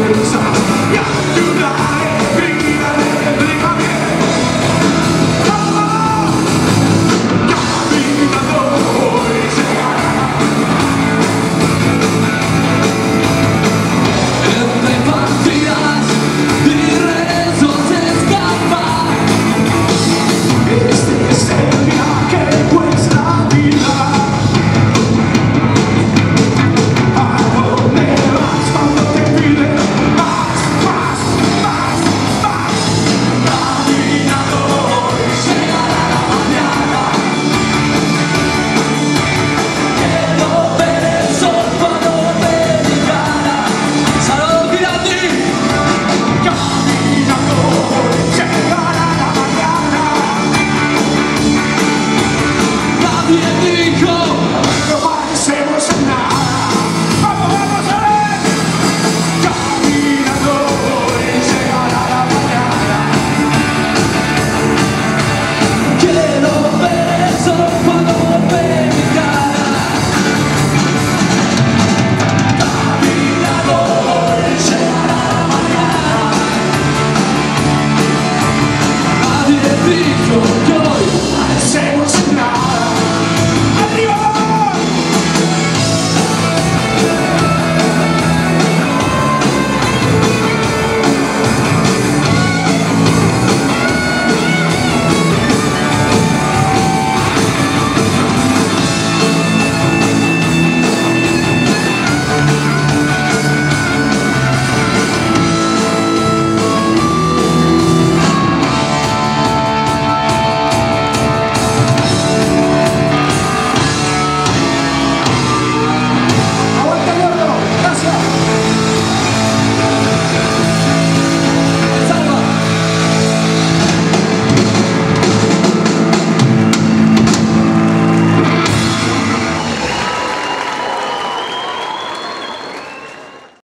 It's Nico!